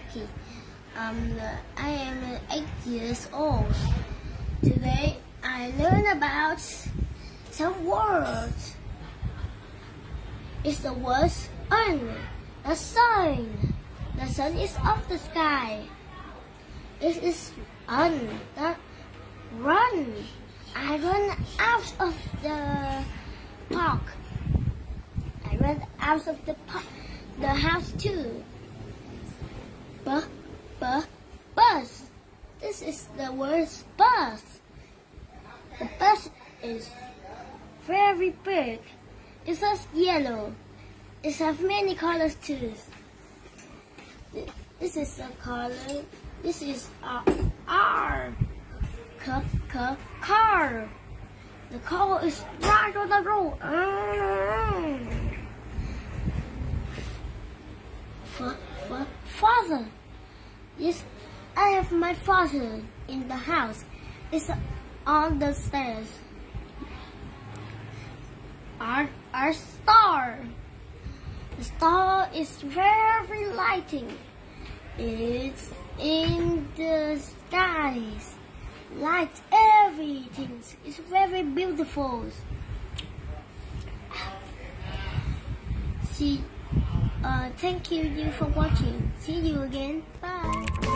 Jackie. Um, I am eight years old. Today I learn about some words. It's the words on the sun. The sun is off the sky. It is on the run. I run out of the park. I run out of the park, the house too. Bu, bu, bus. This is the word bus. The bus is very big. It says yellow. It has many colors too. This is a color. This is a R. C, c, car. Car. The car is right on the road. Mm. F, f, father. Yes, I have my father in the house. It's on the stairs. Our, our star. The star is very lighting. It's in the skies. Light everything. It's very beautiful. See, uh, thank you, you for watching. See you again. Bye.